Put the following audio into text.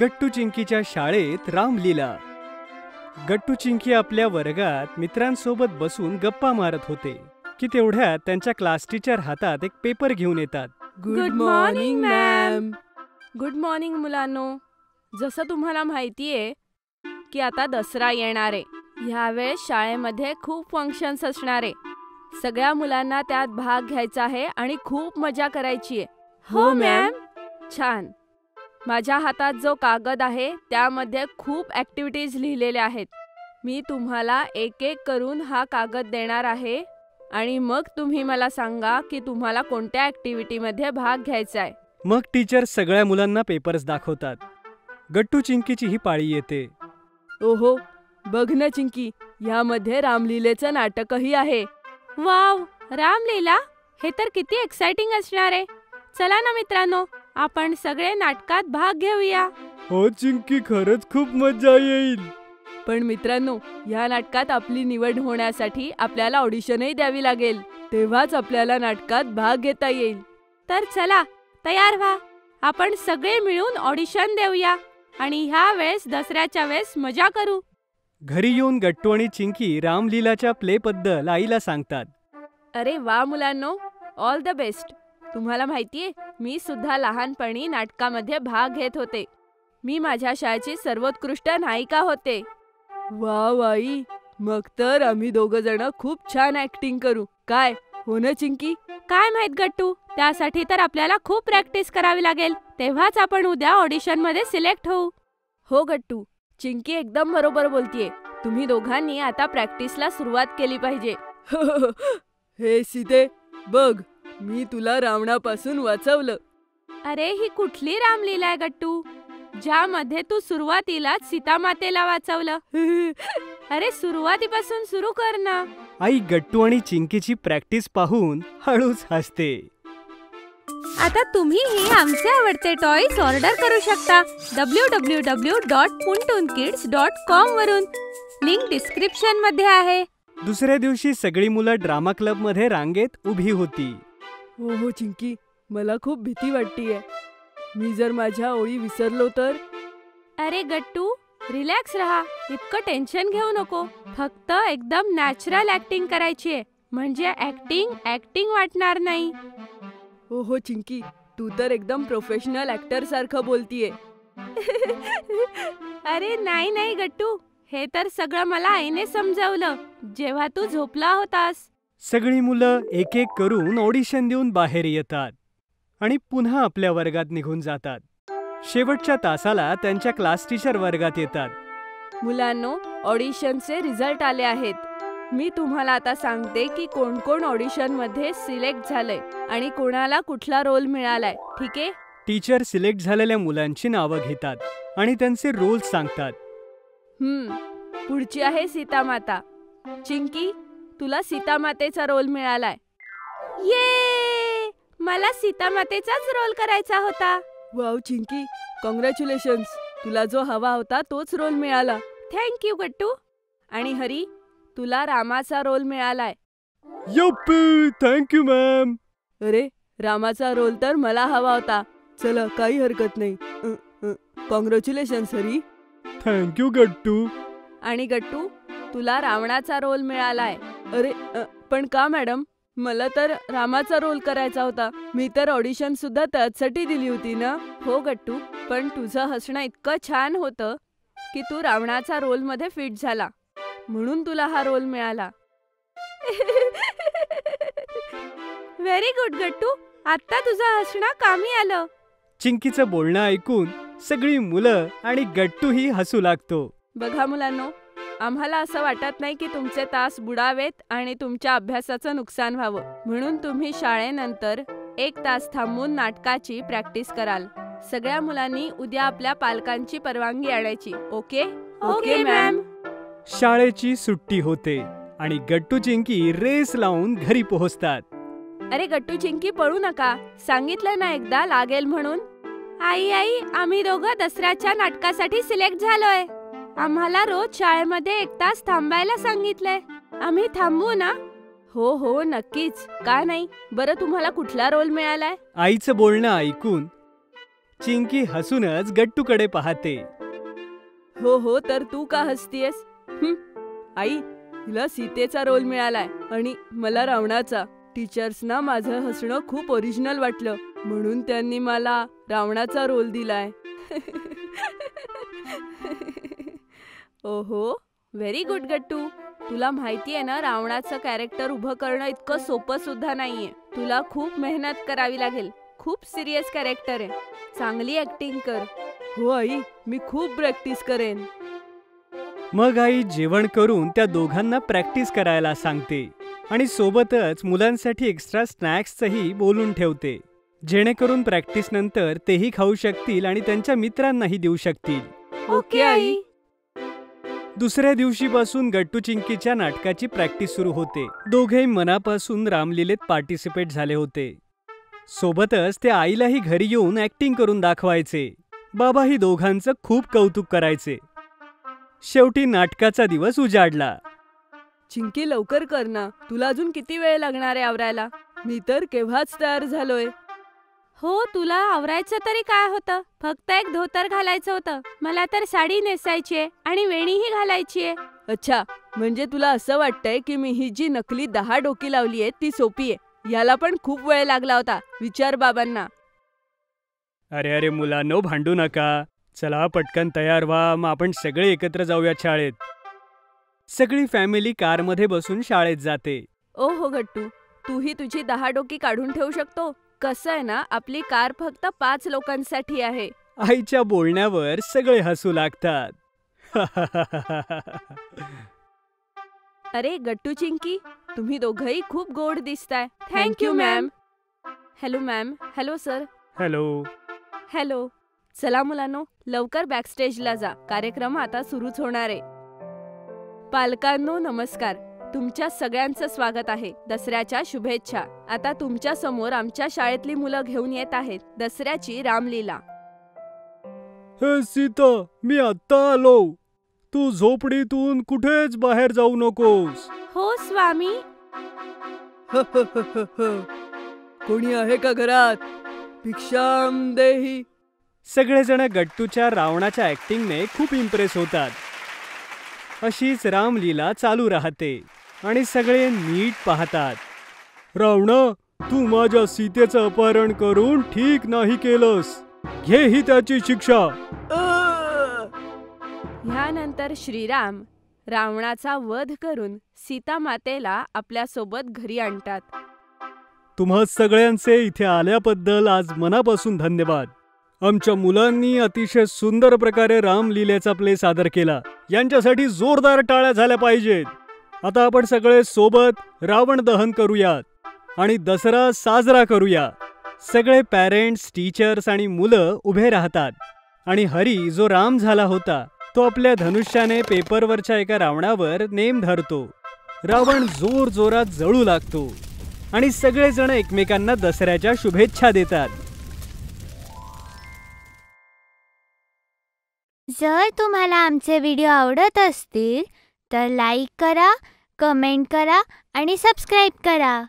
गट्टू चिंकीच्या शाळेत रामलीला गट्टू चिंकी आपल्या वर्गात मित्रांसोबत बसून गप्पा मारत होते की तेवढ्यात त्यांच्या क्लास टीचर हातात एक पेपर घेऊन येतात. Good morning ma'am good morning मुलांनो. जसं तुम्हाला माहितीये की आता दसरा येणार आहे. ह्यावेळेस शाळेमध्ये खूप फंक्शन्स असणार आहे. सगळ्या मुलांना त्यात भाग घ्यायचा आहे आणि खूप मजा करायची आहे. हो मॅम छान. माझ्या हातात जो कागद आहे त्यामध्ये खूप ॲक्टिव्हिटीज लिहिलेल्या आहेत. मी तुम्हाला एक एक करून हा कागद देणार आहे आणि मग तुम्ही मला सांगा की तुम्हाला कोणत्या ॲक्टिव्हिटीमध्ये भाग घ्यायचा आहे. मग टीचर सगळ्या मुलांना पेपर्स दाखवतात. गट्टू चिंकीची ही पाळी येते. ओहो बघ ना चिंकी ह्यामध्ये रामलीलेचं नाटकही आहे. वाव रामलीला? हे तर किती एक्साइटिंग असणार आहे. चला ना मित्रांनो आपण सगळे नाटकात भाग घेऊया. हो चिंकी खरंच खूप मजा येईल. पण मित्रांनो या नाटकात आपली निवड होण्यासाठी आपल्याला ऑडिशनही द्यावी लागेल. तेव्हाच आपल्याला नाटकात भाग घेता येईल. तर चला तयार व्हा. आपण सगळे मिळून ऑडिशन देऊया. आणि ह्या वेळेस दसऱ्याच्या वेळेस मजा करू. घरी येऊन गट्टू आणि चिंकी रामलीलाच्या प्लेबद्दल आईला सांगतात. अरे वा मुलांनो ऑल द बेस्ट तुम्हाला माहितीये मी सुद्धा लहानपणी नाटकामध्ये भाग घेत होते. मी माझ्या शाळेची सर्वोत्कृष्ट नायिका होते. वा वाई. मग तर आम्ही दोघ जण खूप छान ऍक्टिंग करू. काय? हो ना चिंकी? काय माहीत गट्टू? त्यासाठी तर आपल्याला खूप प्रॅक्टिस करावी लागेल. तेव्हाच आपण उद्या ऑडिशनमध्ये सिलेक्ट होऊ. हो गट्टू. चिंकी एकदम बरोबर बोलतीये. तुम्ही दोघांनी आता प्रॅक्टिसला सुरुवात केली पाहिजे. हे सीते बघ. मी तुला रावणापासून वाचवलं. अरे ही कुठली रामलीला आहे गट्टू? ज्यामध्ये तू सुरुवातीलाच सीतामातेला वाचवलं. अरे सुरुवातीपासून सुरू कर ना. आई गट्टू आणि चिंकीची प्रॅक्टिस पाहून हळूच हसते. आता तुम्हीही आमचे आवडते टॉयज ऑर्डर करू शकता W W W dot Puntoon kids dot com वरून. लिंक डिस्क्रिप्शनमध्ये आहे. दुसऱ्या दिवशी सगळी मुलं ड्रामा क्लबमध्ये रांगेत उभी होती. हो हो चिंकी. मला खूप भीती वाटतीये. मी जर माझ्या ओळी विसरलो तर? अरे गट्टू रिलॅक्स राहा. इतकं टेन्शन घेऊ नको. फक्त एकदम नॅचरल ऍक्टिंग करायची आहे म्हणजे ऍक्टिंग ऍक्टिंग वाटणार नाही. हो हो चिंकी. तू तर एकदम प्रोफेशनल ऍक्टर सारखं बोलतीये. अरे नाही नाही गट्टू. हे तर सगळं मला आईने समजावलं. जेव्हा तू झोपला होतास. सगळी मुलं एक एक करून ऑडिशन देऊन बाहेर येतात आणि पुन्हा आपल्या वर्गात निघून जातात. शेवटच्या तासाला त्यांच्या क्लास टीचर वर्गात येतात. मुलांनो ऑडिशनचे रिझल्ट आले आहेत. मी तुम्हाला आता सांगते की कोण कोण ऑडिशनमध्ये सिलेक्ट झालंय आणि कोणाला कुठला रोल मिळालाय ठीक आहे? टीचर सिलेक्ट झालेल्या मुलांची नावं घेतात आणि त्यांचे रोल्स सांगतात. हम्म. पुढची आहे सीतामाता. चिंकी तुला सीतामातेचा रोल मिळालाय. ये! मला सीतामातेचाच रोल करायचा होता. वाव चिंकी. कॉंग्रॅच्युलेशन्स तुला जो हवा होता तोच रोल मिळाला. Thank you Gattu. आणि हरी तुला रामाचा रोल मिळालाय. यप्पी थँक्यू मॅम अरे रामाचा रोल तर मला हवा होता. चला काही हरकत नाही. Congratulations Hari. Thank you Gattu. आणि गट्टू तुला रावणाचा रोल मिळालाय. अरे अ, पण का मॅडम? मला तर रामाचा रोल करायचा होता. मी तर ऑडिशन सुद्धा त्याचसाठी दिली होती ना? हो गट्टू पण तुझं हसणं इतकं छान होतं की तू रावणाचा रोलमध्ये फिट झाला. म्हणून तुला हा रोल मिळाला. Very good Gattu. आता तुझं हसणं कामी आलं. चिंकीचं बोलणं ऐकून सगळी मुलं आणि गट्टूही हसू लागतो. बघा मुलांनो आम्हाला असं वाटत नाही की तुमचे तास बुडावेत आणि तुमच्या अभ्यासाचं नुकसान व्हावं. म्हणून तुम्ही शाळेनंतर एक तास थांबून नाटकाची प्रॅक्टिस कराल. सगळ्या मुलांनी उद्या आपल्या पालकांची परवानगी आणायची. ओके? Okay, ma'am. शाळेची सुट्टी होते आणि गट्टू चिंकी रेस लावून घरी पोहोचतात. अरे गट्टू चिंकी पळू नका. सांगितलं ना एकदा लागेल म्हणून. आई आई आम्ही दोघं दसऱ्याच्या नाटकासाठी सिलेक्ट झालोय. आम्हाला रोज शाळेमध्ये एक तास थांबायला सांगितलंय. आम्ही थांबू ना? हो हो नक्कीच. का नाही? बरं तुम्हाला कुठला रोल मिळालाय? आईचं बोलणं ऐकून चिंकी हसूनच गट्टूकडे पाहते. हो हो तर तू का हसतीयस? आई हिला सीतेचा रोल मिळालाय आणि मला रावणाचा. टीचर्सना माझं हसणं खूप ओरिजिनल वाटलं. म्हणून त्यांनी मला रावणाचा रोल दिलाय. ओहो व्हेरी गुड गट्टू. तुला माहितीये ना रावणाचं कॅरेक्टर उभं करणं इतकं सोपं सुद्धा नाहीये. तुला खूप मेहनत करावी लागेल. खूप सिरियस कॅरेक्टर आहे. चांगली ऍक्टिंग कर. हो आई मी खूप प्रॅक्टिस करेन. मग आई जेवण करून त्या दोघांना प्रॅक्टिस करायला सांगते आणि सोबतच मुलांसाठी एक्स्ट्रा स्नॅक्सचंही बोलून ठेवते. जेणेकरून प्रॅक्टिस नंतर तेही खाऊ शकतील आणि त्यांच्या मित्रांनाही देऊ शकतील. ओके आई. दुसऱ्या दिवशीपासून गट्टू चिंकीच्या नाटकाची प्रॅक्टिस सुरू होते. दोघेही मनापासून रामलीलेत पार्टिसिपेट झाले होते. सोबतच ते आईलाही घरी येऊन ऍक्टिंग करून दाखवायचे. बाबाही दोघांचं खूप कौतुक करायचे. शेवटी नाटकाचा दिवस उजाडला. चिंकी लवकर कर ना. तुला अजून किती वेळ लागणार आहे आवरायला? मी तर केव्हाच तयार झालोय. हो तुला आवरायचं तरी काय होतं? फक्त एक धोतर घालायचं होतं. मला तर साडी नेसायची आहे आणि वेणीही घालायची आहे. अच्छा म्हणजे तुला असं वाटतंय की मी ही जी नकली दहा डोकी लावली आहे ती सोपी आहे. याला पण खूप वेळ लागला होता. विचार बाबांना. अरे अरे मुलांनो भांडू नका. चला पटकन तयार व्हा. मग आपण सगळे एकत्र जाऊया शाळेत. सगळी फॅमिली कारमध्ये बसून शाळेत जाते. ओ हो गट्टू. तूही तुझी दहा डोकी काढून ठेवू शकतो? कसं आहे ना आपली कार फक्त पाच लोकांसाठी आहे. आईच्या बोलण्यावर सगळे हसू लागतात. अरे गट्टू चिंकी तुम्ही दोघंही खूप गोड दिसताय. Thank you ma'am hello ma'am hello sir hello hello चला मुलांनो लवकर बॅकस्टेजला जा. कार्यक्रम आता सुरूच होणार आहे. पालकांनो नमस्कार. तुमच्या सगळ्यांचं स्वागत आहे. दसऱ्याच्या शुभेच्छा. आता तुमच्यासमोर आमच्या शाळेतली मुलं घेऊन येत आहेत. दसऱ्याची रामलीला. हे सीता मी आत्ता आलो. तू झोपडीतून कुठेच बाहेर जाऊ नकोस. हो स्वामी. कोणी आहे का घरात? भिक्षाम देही. सगळेजण गट्टूच्या रावणाच्या ऍक्टिंगने खूप इम्प्रेस होतात. अशीच रामलीला चालू राहते. आणि सगळे नीट पाहतात. रावणा तू माझ्या सीतेचं अपहरण करून ठीक नाही केलंस. घे ही त्याची शिक्षा. ह्यानंतर श्रीराम रावणाचा वध करून सीता मातेला आपल्यासोबत घरी आणतात. तुम्हा सगळ्यांचे इथे आल्याबद्दल आज मनापासून धन्यवाद. आमच्या मुलांनी अतिशय सुंदर प्रकारे रामलीलेचा प्ले सादर केला. यांच्यासाठी जोरदार टाळ्या झाल्या पाहिजेत. आता आपण सगळे सोबत रावण दहन करूयात आणि दसरा साजरा करूया सगळे पॅरेंट्स टीचर्स आणि मुलं उभे राहतात आणि हरी जो राम झाला होता तो आपल्या धनुष्याने पेपरवरच्या एका रावणावर नेम धरतो. रावण जोर जोरात जळू लागतो आणि सगळेजण एकमेकांना दसऱ्याच्या शुभेच्छा देतात. जर तुम्हाला आमचे व्हिडिओ आवडत असतील तर लाईक करा कमेंट करा आणि सबस्क्राईब करा.